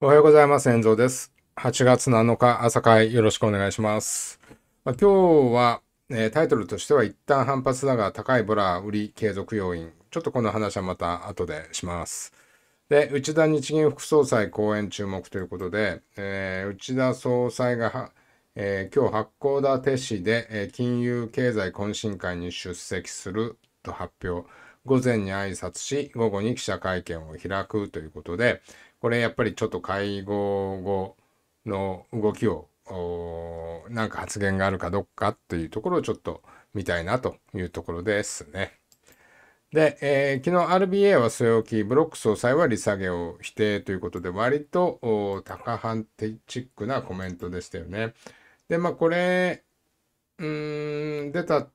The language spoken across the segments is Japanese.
おはようございます。遠蔵です。8月7日朝会よろしくお願いします。まあ、今日は、えー、タイトルとしては一旦反発だが高いボラ売り継続要因。ちょっとこの話はまた後でします。で、内田日銀副総裁講演注目ということで、えー、内田総裁がえー、今日八甲田市で、え、金融経済懇親会に出席すると発表。午前に挨拶し、午後に記者会見を開くということで、これやっぱりちょっと会合後の動きを、なんか発言があるかどうかっていうところをちょっと見たいなというところですね。で、えー、昨日 RBA は据え置き、ブロック総裁は利下げを否定ということで、割と高反チックなコメントでしたよね。で、まあ、これ、うん、出た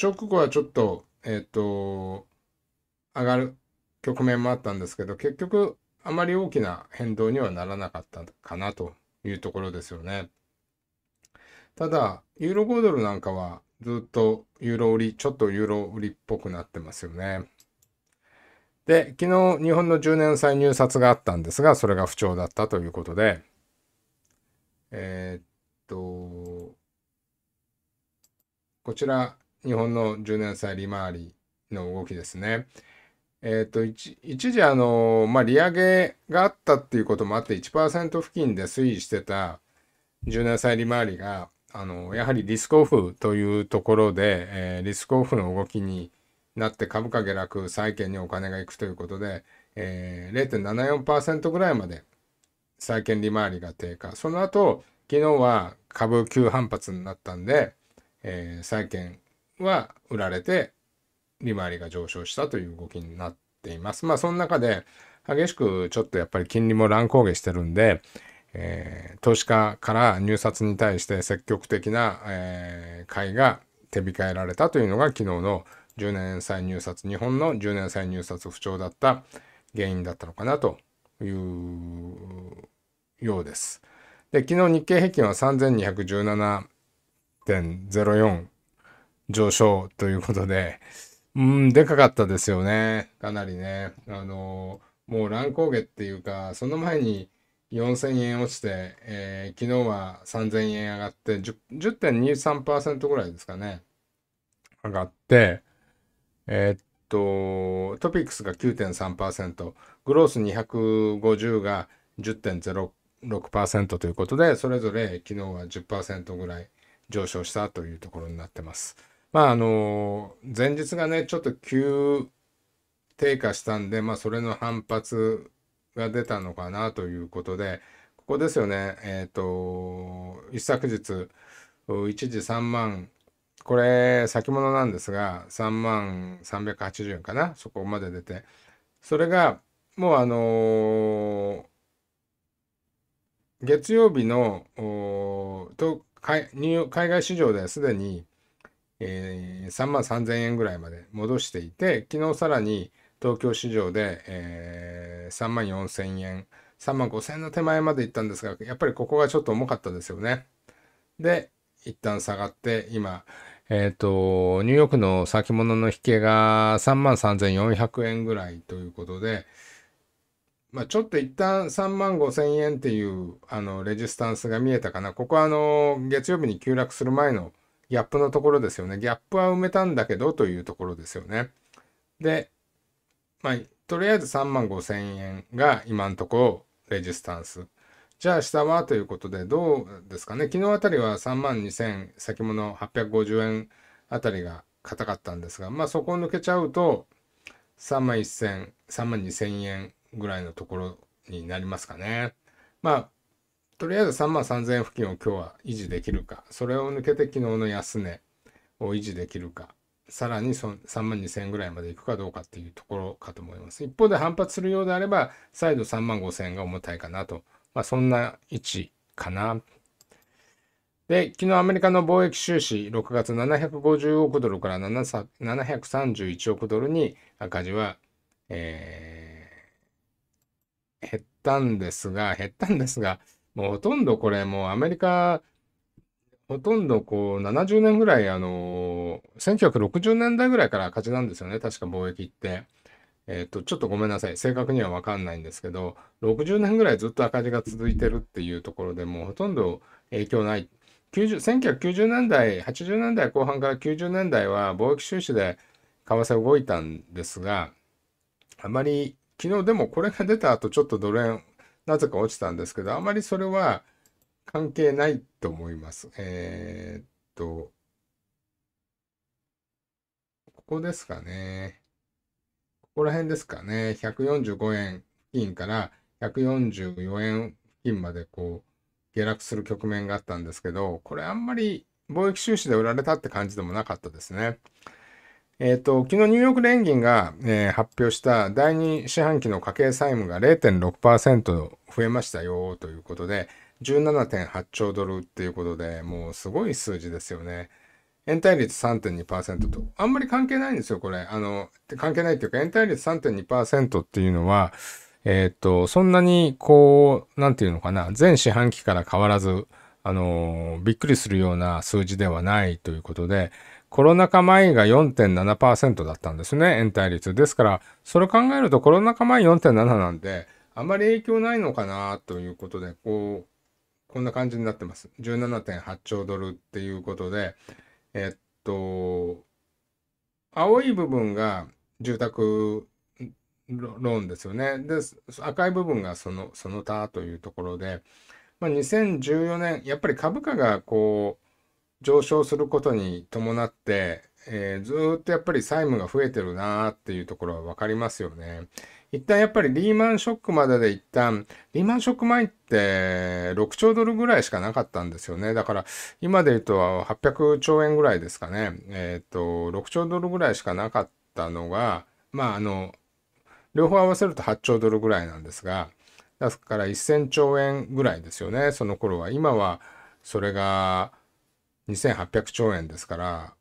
直後はちょっと、えっ、ー、と、上がる局面もあったんですけど、結局、あまり大きな変動にはならなかったかなというところですよね。ただ、ユーロ5ドルなんかはずっとユーロ売り、ちょっとユーロ売りっぽくなってますよね。で、昨日日本の10年債入札があったんですが、それが不調だったということで、えー、っと、こちら、日本の10年債利回りの動きですね。えっ、と、一時、あの、まあ、利上げがあったっていうこともあって、1%付近で推移してた10年債利回りが、あの、やはりリスクオフというところで、えー、リスクオフの動きになって株価下落、債券にお金が行くということで、えー、0.74%ぐらいまで債券利回りが低下。その後、昨日は株急反発になったんで、えー、債券は売られて、利回りが上昇したという動きになっています。まあ、その中で、激しくちょっとやっぱり金利も乱高下してるんで、えー、投資家から入札に対して積極的な、えー、買いが手控えられたというのが昨日の10年債入札、日本の10年債入札不調だった原因だったのかなというようです。で、昨日日経平均は3217.04上昇ということで、うん、でかかったですよね。かなりね。あの、もう乱高下っていうか、その前に4000円落ちて、えー、昨日は3000円上がって10.23%ぐらいですかね。上がって、えー、っと、トピックスが9.3%、グロース250が10.06%ということで、それぞれ昨日は10%ぐらい上昇したというところになってます。まあ、あの、前日がね、ちょっと急低下したんで、まあ、それの反発が出たのかなということで、ここですよね、えっ、ー、と、一昨日、一時3万、これ先物なんですが、3万380円かな、そこまで出て、それが、もうあの月曜日のと海海外市場ですでに、えー、3万3000円ぐらいまで戻していて、昨日さらに東京市場で、えー、3万4000円、3万5000円の手前まで行ったんですが、やっぱりここがちょっと重かったですよね。で、一旦下がって、今、えっ、ー、と、ニューヨークの先物の引けが3万3400円ぐらいということで、まあ、ちょっと一旦3万5千円っていうあのレジスタンスが見えたかな。ここはあの月曜日に急落する前のギャップのところですよね。ギャップは埋めたんだけどというところですよね。で、まあ、とりあえず3万5千円が今のとこレジスタンス。じゃあ下はということでどうですかね。昨日あたりは3万2千先物850円あたりが硬かったんですが、まあそこを抜けちゃうと3万1千、3万2千円ぐらいのところになりますかね。まあ、とりあえず3万3000円付近を今日は維持できるか、それを抜けて昨日の安値を維持できるか、さらにそ3万2000円ぐらいまでいくかどうかっていうところかと思います。一方で反発するようであれば、再度3万5000円が重たいかなと。まあ、そんな位置かな。で、昨日アメリカの貿易収支6月750億ドルから731億ドルに赤字は、えー減ったんですが、減ったんですが、もうほとんどこれもうアメリカ、ほとんどこう70年ぐらい、あの、1960年代ぐらいから赤字なんですよね、確か貿易って。えっ、と、ちょっとごめんなさい。正確にはわかんないんですけど、60年ぐらいずっと赤字が続いてるっていうところでもうほとんど影響ない。90 1990年代、80年代後半から90年代は貿易収支で為替動いたんですが、あまり、昨日でもこれが出た後ちょっとドル円なぜか落ちたんですけど、あまりそれは関係ないと思います。えー、っと、ここですかね。ここら辺ですかね。145円付近から144円付近までこう下落する局面があったんですけど、これあんまり貿易収支で売られたって感じでもなかったですね。えっ、ー、と、昨日ニューヨーク連銀が、えー、発表した第2四半期の家計債務が0.6%増えましたよということで、17.8兆ドルっていうことで、もうすごい数字ですよね。延滞率3.2%と。あんまり関係ないんですよ、これ。あの、関係ないっていうか、延滞率3.2%っていうのは、えっ、ー、と、そんなに、こう、なんていうのかな、全四半期から変わらず、あの、びっくりするような数字ではないということで、コロナ禍前が4.7%だったんですね、延滞率。ですから、それを考えるとコロナ禍前4.7なんで、あまり影響ないのかなということで、こう、こんな感じになってます。17.8兆ドルっていうことで、えっと、青い部分が住宅ローンですよね。で、赤い部分がその、その他というところで、まあ、2014年、やっぱり株価がこう、上昇することに伴って、えー、ずっとやっぱり債務が増えてるなーっていうところは分かりますよね。一旦やっぱりリーマンショックまでで一旦、リーマンショック前って6兆ドルぐらいしかなかったんですよね。だから今で言うと800兆円ぐらいですかね。えっ、ー、と、6兆ドルぐらいしかなかったのが、まああの、両方合わせると8兆ドルぐらいなんですが、だから1000兆円ぐらいですよね、その頃は。今はそれが2800兆円ですから、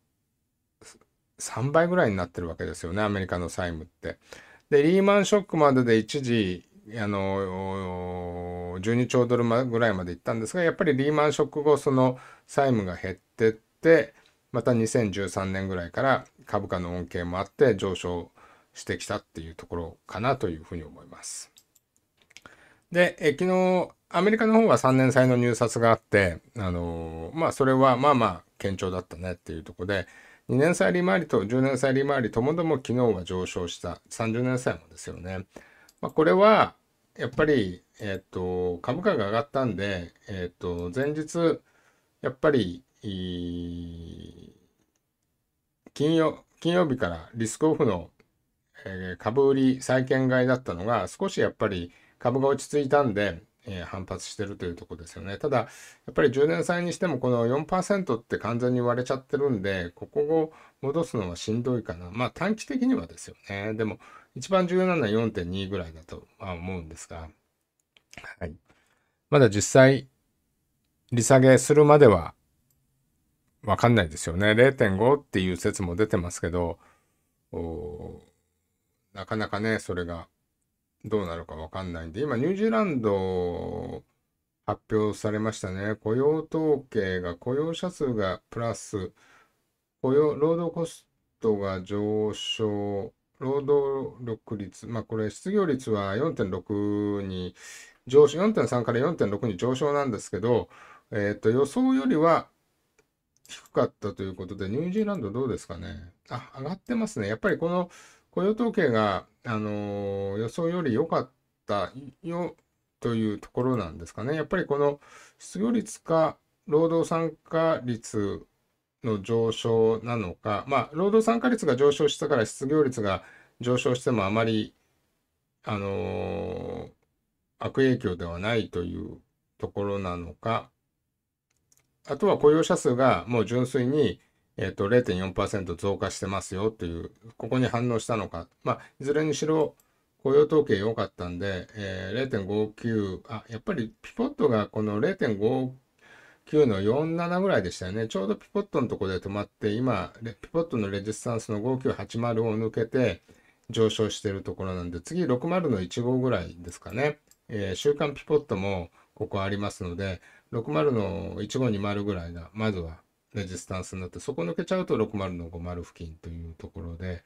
3倍ぐらいになってるわけですよね、アメリカの債務って。で、リーマンショックまでで一時、あの、12兆ドルぐらいまで行ったんですが、やっぱりリーマンショック後、その債務が減ってって、また2013年ぐらいから株価の恩恵もあって上昇してきたっていうところかなというふうに思います。で、え昨日、アメリカの方は3年債の入札があって、あのまあそれはまあまあ堅調だったねっていうところで、2年債利回りと10年債利回りともども昨日は上昇した30年債もですよね。まあ、これはやっぱり、えっ、と株価が上がったんで、えっ、と前日やっぱり金曜金曜日からリスクオフの、え、株売り債券買いだったのが少しやっぱり株が落ち着いたんでえー、反発してるというとこですよね。ただ、やっぱり10年債にしてもこの4%って完全に割れちゃってるんで、ここを戻すのはしんどいかな。まあ短期的にはですよね。でも、一番重要なのは4.2ぐらいだとは思うんですが、はい。まだ実際、利下げするまではわかんないですよね。0.5っていう説も出てますけど、なかなかね、それがどうなるかわかんないんで、今ニュージーランド発表されましたね。雇用統計が、雇用者数がプラス、雇用、労働コストが上昇、労働力率、まあこれ失業率は4.6に上昇、4.3から4.6に上昇なんですけど、えっ、ー、と予想よりは低かったということで、ニュージーランドどうですかね。あ、上がってますね。やっぱりこの雇用統計が、あの予想より良かったよというところなんですかね。やっぱりこの失業率か労働参加率の上昇なのか、まあ、労働参加率が上昇したから失業率が上昇してもあまり、あのー、悪影響ではないというところなのか、あとは雇用者数がもう純粋にえっ、と、0.4%増加してますよっていう、ここに反応したのか。まあ、いずれにしろ、雇用統計良かったんで、えー、0.59、あ、やっぱりピポットがこの0.59の47ぐらいでしたよね。ちょうどピポットのところで止まって、今、ピポットのレジスタンスの5980を抜けて上昇しているところなんで、次60の15ぐらいですかね。えー、週間ピポットもここありますので、60の1520ぐらいが、まずはレジスタンスになって、そこ抜けちゃうと60の50付近というところで、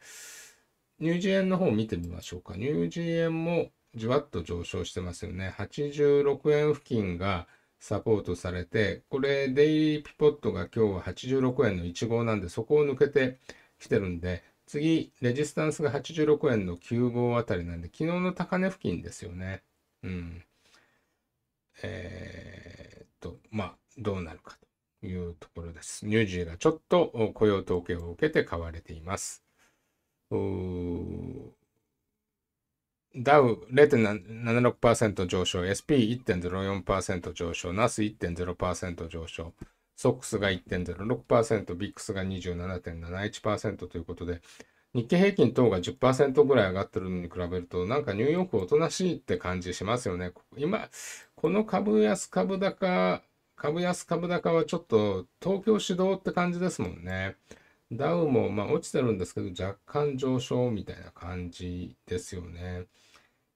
ニュージー円の方を見てみましょうか。ニュージー円もじわっと上昇してますよね。86円付近がサポートされて、これデイリーピポットが今日は86円の1号なんで、そこを抜けてきてるんで、次、レジスタンスが86円の9号あたりなんで、昨日の高値付近ですよね。うん。えー、っと、まあ、どうなるかというところです。ニュージーがちょっと雇用統計を受けて買われています。ダウ0.76%上昇、SP1.04% 上昇、ナス1.0%上昇、ソックスが1.06%、ビックスが27.71%ということで、日経平均等が10%ぐらい上がってるのに比べると、なんかニューヨークおとなしいって感じしますよね。今、この株安株高、株安株高はちょっと東京指導って感じですもんね。ダウもまあ落ちてるんですけど、若干上昇みたいな感じですよね。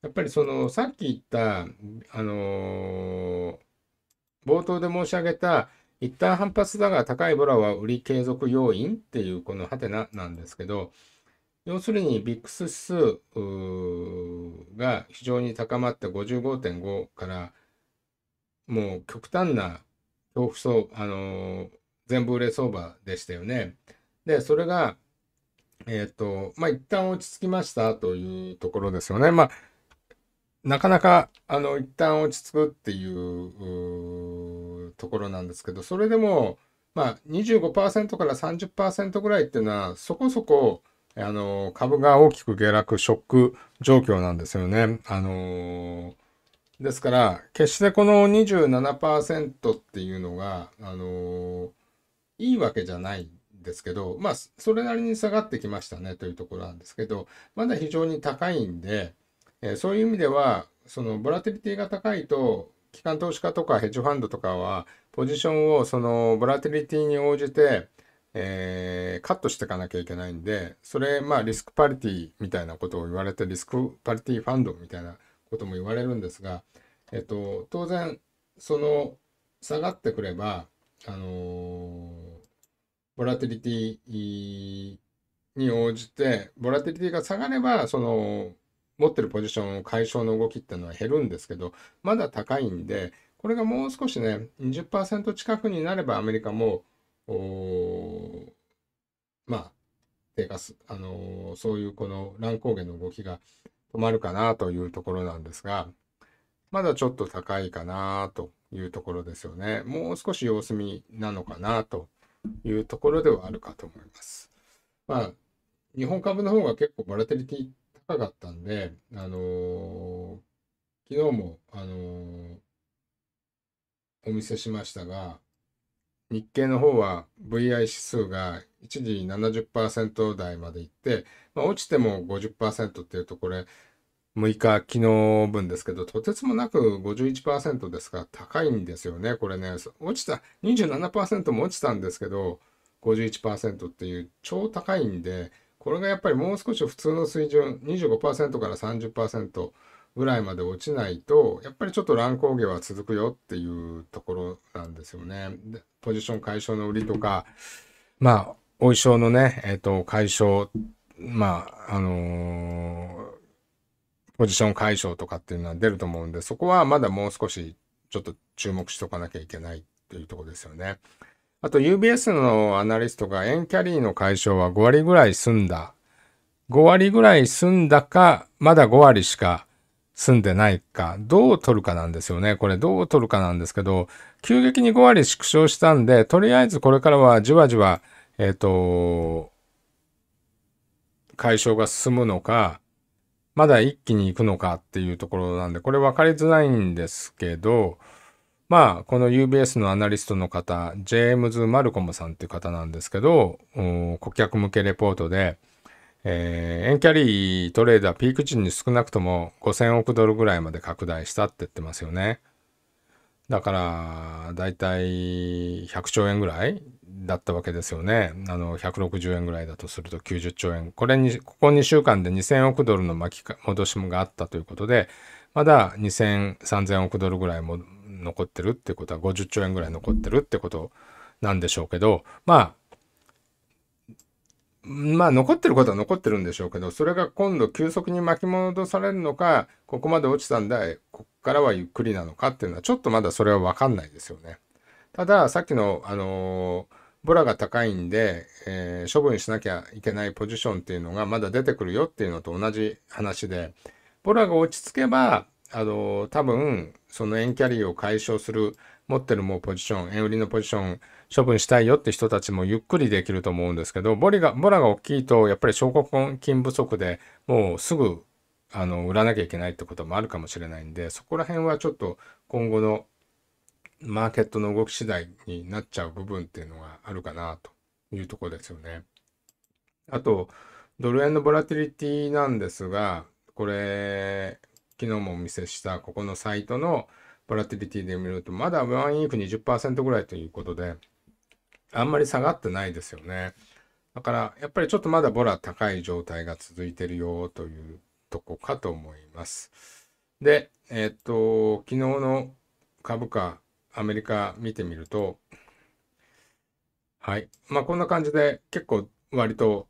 やっぱりそのさっき言った、あのー、冒頭で申し上げた一旦反発だが高いボラは売り継続要因っていうこのハテナなんですけど、要するにビックス指数が非常に高まって55.5からもう極端な恐怖相、あのー、全部売れ相場でしたよね。で、それが、えっ、ー、と、まあ、一旦落ち着きましたというところですよね。まあ、なかなか、あの、一旦落ち着くっていうところなんですけど、それでも、まあ、25%から30%ぐらいっていうのは、そこそこ、あの、株が大きく下落、ショック状況なんですよね。あのですから、決してこの27%っていうのが、あのいいわけじゃないんですけど、まあ、それなりに下がってきましたねというところなんですけど、まだ非常に高いんで、えー、そういう意味では、そのボラティリティが高いと、機関投資家とかヘッジファンドとかは、ポジションをそのボラティリティに応じて、えー、カットしていかなきゃいけないんで、それ、まあ、リスクパリティみたいなことを言われて、リスクパリティファンドみたいなことも言われるんですが、えっと、当然、その、下がってくれば、あの、ボラティリティに応じて、ボラティリティが下がれば、その、持ってるポジション解消の動きっていうのは減るんですけど、まだ高いんで、これがもう少しね、20%近くになればアメリカも、まあ、低下す、あの、そういうこの乱高下の動きが止まるかなというところなんですが、まだちょっと高いかなというところですよね。もう少し様子見なのかなというところではあるかと思います。まあ、日本株の方が結構ボラテリティ高かったんで、あのー、昨日も、あのー、お見せしましたが、日経の方は VI 指数が一時70%台までいって、まあ、落ちても50%っていうとこれ、6日、昨日分ですけど、とてつもなく51%ですから高いんですよね。これね、落ちた、27%も落ちたんですけど、51%っていう超高いんで、これがやっぱりもう少し普通の水準、25%から30%ぐらいまで落ちないと、やっぱりちょっと乱高下は続くよっていうところなんですよね。でポジション解消の売りとか、まあ、お衣装のね、えっ、ー、と、解消、まあ、あのー、ポジション解消とかっていうのは出ると思うんで、そこはまだもう少しちょっと注目しとかなきゃいけないっていうところですよね。あと UBS のアナリストが円キャリーの解消は5割ぐらい済んだ。5割ぐらい済んだか、まだ5割しか済んでないか、どう取るかなんですよね。これどう取るかなんですけど、急激に5割縮小したんで、とりあえずこれからはじわじわ、えっ、ー、と、解消が進むのか、まだ一気に行くのかっていうところなんで、これ分かりづらいんですけど、まあ、この UBS のアナリストの方、ジェームズ・マルコムさんっていう方なんですけど、顧客向けレポートで、えー、エンキャリートレーダーピーク時に少なくとも5000億ドルぐらいまで拡大したって言ってますよね。だから、だいたい100兆円ぐらいだったわけですよね。あの、160円ぐらいだとすると90兆円。これに、ここ2週間で2000億ドルの巻き戻しもがあったということで、まだ2000、3000億ドルぐらいも残ってるってことは50兆円ぐらい残ってるってことなんでしょうけど、まあ、まあ残ってることは残ってるんでしょうけど、それが今度急速に巻き戻されるのか、ここまで落ちたんだ、ここからはゆっくりなのかっていうのは、ちょっとまだそれはわかんないですよね。ただ、さっきの、あのー、ボラが高いんで、えー、処分しなきゃいけないポジションっていうのがまだ出てくるよっていうのと同じ話で、ボラが落ち着けば、あのー、多分、その円キャリーを解消する、持ってるもうポジション、円売りのポジション、処分したいよって人たちもゆっくりできると思うんですけど、ボリが、ボラが大きいと、やっぱり証拠金不足でもうすぐ、あの、売らなきゃいけないってこともあるかもしれないんで、そこら辺はちょっと今後のマーケットの動き次第になっちゃう部分っていうのがあるかなというとこですよね。あと、ドル円のボラティリティなんですが、これ、昨日もお見せしたここのサイトのボラティリティで見ると、まだワンイーフ20%ぐらいということで、あんまり下がってないですよね。だから、やっぱりちょっとまだボラ高い状態が続いてるよというとこかと思います。で、えっと、昨日の株価、アメリカ見てみると、はい。まあこんな感じで結構割と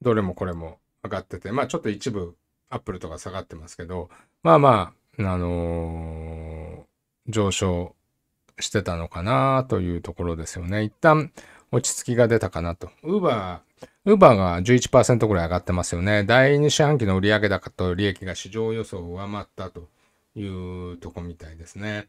どれもこれも上がってて、まあちょっと一部アップルとか下がってますけど、まあまあ、あのー、上昇してたのかなというところですよね。一旦落ち着きが出たかなと。ウーバー、ウーバーが11%ぐらい上がってますよね。第2四半期の売上高と利益が市場予想を上回ったというとこみたいですね。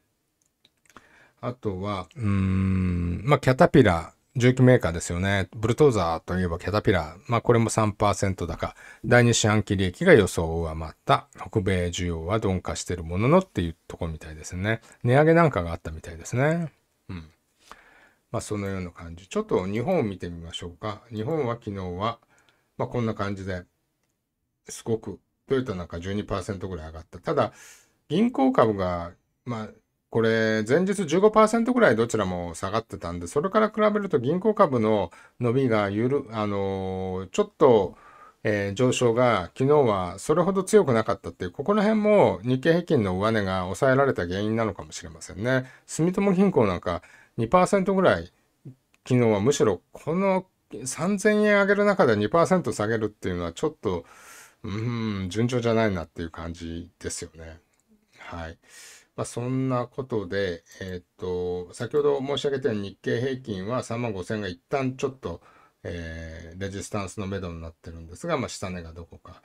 あとは、うーん、まあ、キャタピラー重機メーカーですよね。ブルトーザーといえばキャタピラー。まあこれも3%高。第2四半期利益が予想を上回った。北米需要は鈍化してるもののっていうとこみたいですね。値上げなんかがあったみたいですね。うん。まあそのような感じ。ちょっと日本を見てみましょうか。日本は昨日は、まあこんな感じで、すごくトヨタなんか12%ぐらい上がった。ただ、銀行株が、まあこれ、前日15%ぐらいどちらも下がってたんで、それから比べると銀行株の伸びがゆる、あのちょっと、えー、上昇が昨日はそれほど強くなかったっていう、ここら辺も日経平均の上値が抑えられた原因なのかもしれませんね。住友銀行なんか2%ぐらい、昨日はむしろこの3000円上げる中で2%下げるっていうのはちょっと、うん、順調じゃないなっていう感じですよね。はい。まあ、そんなことで、えっ、と、先ほど申し上げたように日経平均は3万5000が一旦ちょっと、えー、レジスタンスのめどになってるんですが、まあ、下値がどこか。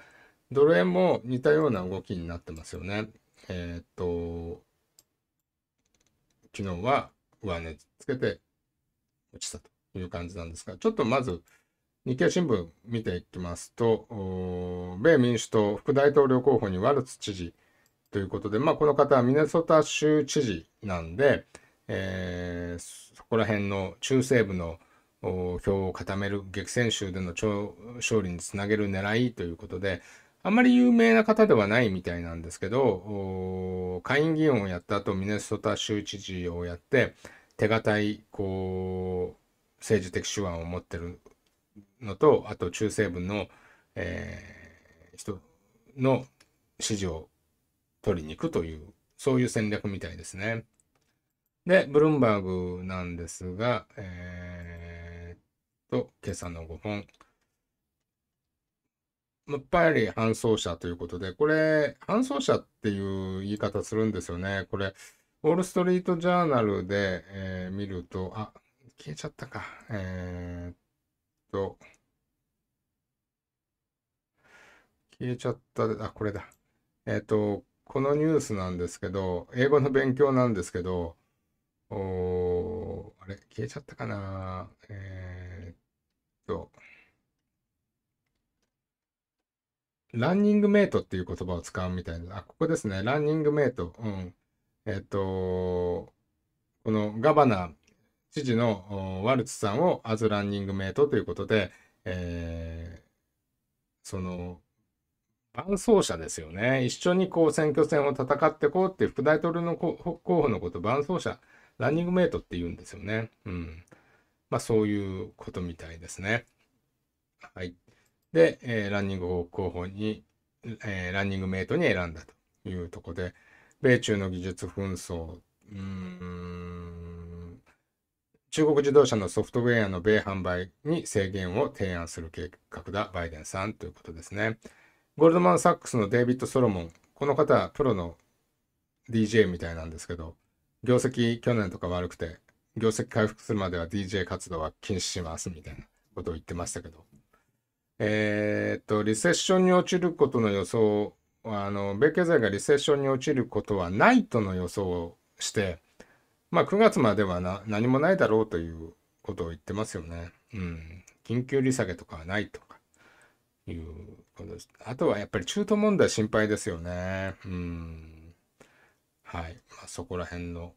ドル円も似たような動きになってますよね。えっ、と、昨日は上値つけて落ちたという感じなんですが、ちょっとまず日経新聞見ていきますと、米民主党副大統領候補にワルツ知事、ということで、まあ、この方はミネソタ州知事なんで、えー、そこら辺の中西部の票を固める激戦州での勝利につなげる狙いということで、あんまり有名な方ではないみたいなんですけど、下院議員をやった後、ミネソタ州知事をやって、手堅い、こう、政治的手腕を持ってるのと、あと中西部の、えー、人の支持を取りに行くという、そういう戦略みたいですね。で、ブルームバーグなんですが、えー、と、今朝の5本。やっぱり搬送車ということで、これ、搬送車っていう言い方するんですよね。これ、ウォール・ストリート・ジャーナルで、えー、見ると、あ、消えちゃったか。えー、っと、消えちゃった。あ、これだ。えー、っと、このニュースなんですけど、英語の勉強なんですけど、おあれ、消えちゃったかな？えー、っと、ランニングメイトっていう言葉を使うみたいな。あ、ここですね。ランニングメイト。うん。えっと、このガバナ、知事のワルツさんをアズランニングメイトということで、えー、その、伴走者ですよね。一緒にこう選挙戦を戦ってこうって副大統領の候補のこと伴走者、ランニングメイトって言うんですよね。うん。まあそういうことみたいですね。はい。で、えー、ランニング候補に、えー、ランニングメイトに選んだというとこで、米中の技術紛争、うん、中国自動車のソフトウェアの米販売に制限を提案する計画だ、バイデンさんということですね。ゴールドマン・サックスのデイビッド・ソロモン、この方は、プロの DJ みたいなんですけど、業績去年とか悪くて、業績回復するまでは DJ 活動は禁止しますみたいなことを言ってましたけど、えー、っと、リセッションに落ちることの予想あの、米経済がリセッションに陥ることはないとの予想をして、まあ9月まではな何もないだろうということを言ってますよね。うん。緊急利下げとかはないとかいうことです。あとはやっぱり中東問題心配ですよね。うん。はい。まあそこら辺の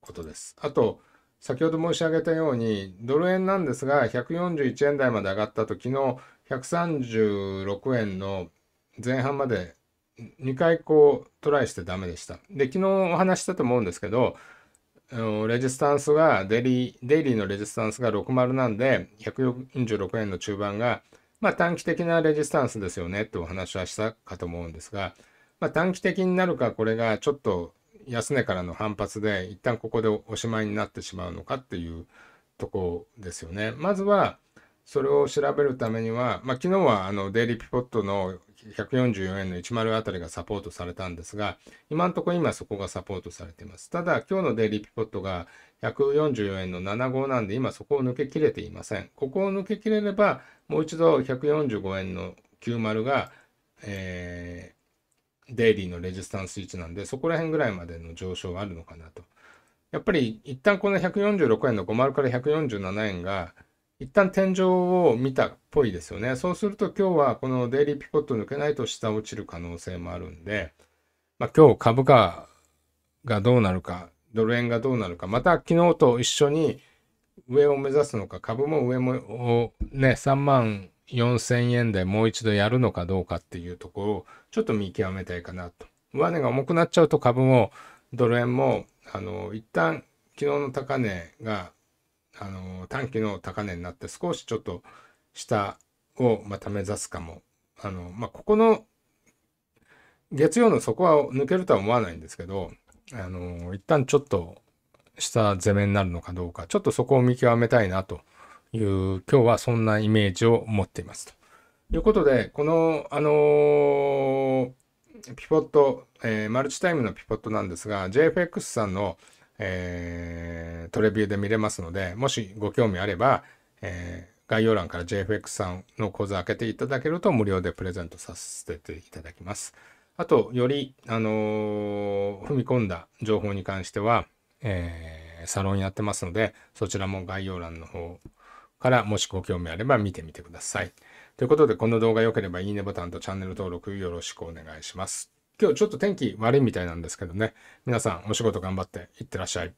ことです。あと、先ほど申し上げたように、ドル円なんですが、141円台まで上がったと、昨日136円の前半まで2回こうトライしてダメでした。で、昨日お話したと思うんですけど、レジスタンスがデイリー、デイリーのレジスタンスが60なんで、146円の中盤が、まあ短期的なレジスタンスですよねってお話はしたかと思うんですが、まあ短期的になるか、これがちょっと安値からの反発で、一旦ここでおしまいになってしまうのかっていうとこですよね。まずは、それを調べるためには、まあ、昨日はあのデイリーピポットの144円の10あたりがサポートされたんですが、今のところ今そこがサポートされています。ただ、今日のデイリーピポットが144円の75なんで、今そこを抜けきれていません。ここを抜けきれれば、もう一度145円の90が、えー、デイリーのレジスタンス位置なんで、そこら辺ぐらいまでの上昇があるのかなと。やっぱり一旦この146円の50から147円が、一旦天井を見たっぽいですよね。そうすると今日はこのデイリーピポット抜けないと下落ちる可能性もあるんで、まあ、今日株価がどうなるか、ドル円がどうなるか、また昨日と一緒に上を目指すのか、株も上もね、3万4000円でもう一度やるのかどうかっていうところをちょっと見極めたいかなと。上値が重くなっちゃうと株もドル円も、あの、一旦昨日の高値があの短期の高値になって少しちょっと下をまた目指すかも。あの、まあ、ここの月曜の底は抜けるとは思わないんですけど、あの、一旦ちょっと下攻めになるのかどうか、ちょっとそこを見極めたいなという、今日はそんなイメージを持っていますと。いうことで、この、あのー、ピポット、えー、マルチタイムのピポットなんですが、JFX さんの、えー、トレビューで見れますので、もしご興味あれば、えー、概要欄から JFX さんの講座開けていただけると無料でプレゼントさせていただきます。あと、より、あのー、踏み込んだ情報に関しては、えー、サロンやってますので、そちらも概要欄の方からもしご興味あれば見てみてください。ということで、この動画良ければいいねボタンとチャンネル登録よろしくお願いします。今日ちょっと天気悪いみたいなんですけどね。皆さんお仕事頑張っていってらっしゃい。